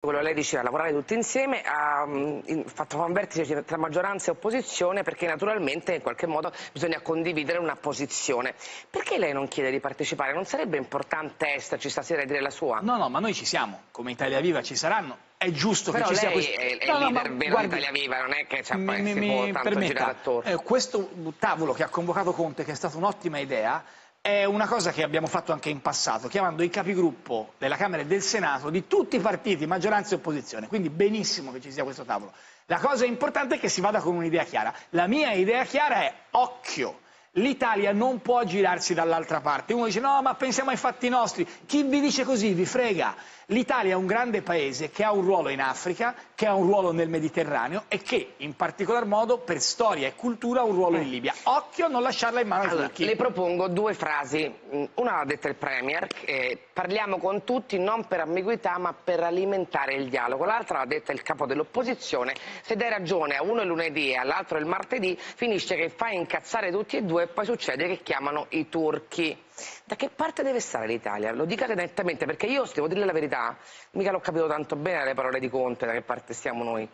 quello lei diceva, lavorare tutti insieme, ha mm, fatto un vertice tra maggioranza e opposizione perché naturalmente in qualche modo bisogna condividere una posizione. Perché lei non chiede di partecipare? Non sarebbe importante esserci stasera e dire la sua? No, no, ma noi ci siamo, come Italia Viva ci saranno, è giusto Però che ci sia questo... Però lei è, no, il no, leader vero guardi, di Italia Viva, non è che ci mi, mi, si mi può tanto permetta, girare attorno. eh, questo tavolo che ha convocato Conte, che è stata un'ottima idea, è una cosa che abbiamo fatto anche in passato, chiamando i capigruppo della Camera e del Senato di tutti i partiti, maggioranza e opposizione, quindi benissimo che ci sia questo tavolo. La cosa importante è che si vada con un'idea chiara. La mia idea chiara è occhio, l'Italia non può girarsi dall'altra parte. Uno dice no, ma pensiamo ai fatti nostri. Chi vi dice così vi frega. L'Italia è un grande paese che ha un ruolo in Africa, che ha un ruolo nel Mediterraneo e che in particolar modo per storia e cultura ha un ruolo in Libia. Occhio a non lasciarla in mano ai Allora, turchi. le propongo due frasi. Una l'ha detta il Premier, eh, parliamo con tutti non per ambiguità ma per alimentare il dialogo. L'altra l'ha detta il capo dell'opposizione. Se dai ragione a uno il lunedì e all'altro il martedì, finisce che fai incazzare tutti e due e poi succede che chiamano i turchi. Da che parte deve stare l'Italia? Lo dicate nettamente, perché io, se devo dire la verità, mica l'ho capito tanto bene le parole di Conte, da che parte stiamo noi.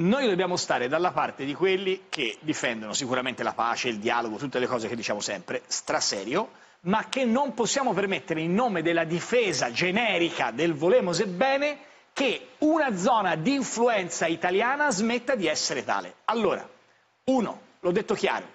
Noi dobbiamo stare dalla parte di quelli che difendono sicuramente la pace, il dialogo, tutte le cose che diciamo sempre, straserio, ma che non possiamo permettere in nome della difesa generica del volemos e bene che una zona di influenza italiana smetta di essere tale. Allora, uno, l'ho detto chiaro,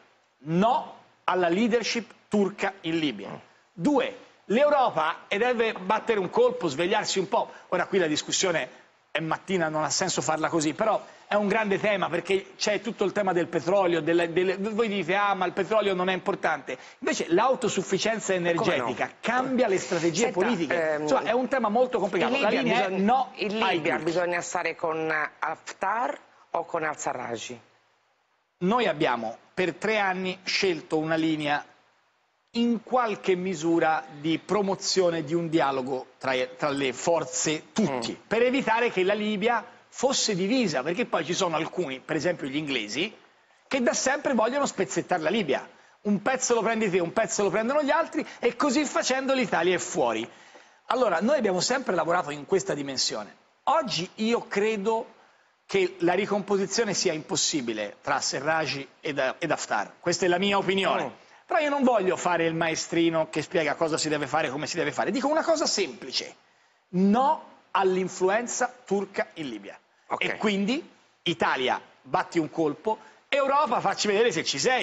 no alla leadership turca in Libia. Due, l'Europa deve battere un colpo, svegliarsi un po'. Ora qui la discussione è mattina, non ha senso farla così, però è un grande tema perché c'è tutto il tema del petrolio, delle, delle, voi dite ah ma il petrolio non è importante, invece l'autosufficienza energetica no? cambia le strategie Senta, politiche, ehm, Insomma, è un tema molto complicato, la linea bisogna, è no In Libia bisogna stare con Haftar o con al-Sarraj? Noi abbiamo per tre anni scelto una linea in qualche misura di promozione di un dialogo tra, tra le forze tutti, mm. per evitare che la Libia fosse divisa, perché poi ci sono alcuni, per esempio gli inglesi, che da sempre vogliono spezzettare la Libia. Un pezzo lo prendi te, un pezzo lo prendono gli altri e così facendo l'Italia è fuori. Allora, noi abbiamo sempre lavorato in questa dimensione. Oggi io credo che la ricomposizione sia impossibile tra Serraj ed, Haftar. Questa è la mia opinione. Oh. Però io non voglio fare il maestrino che spiega cosa si deve fare e come si deve fare. Dico una cosa semplice. No all'influenza turca in Libia. Okay. E quindi Italia, batti un colpo, Europa, facci vedere se ci sei.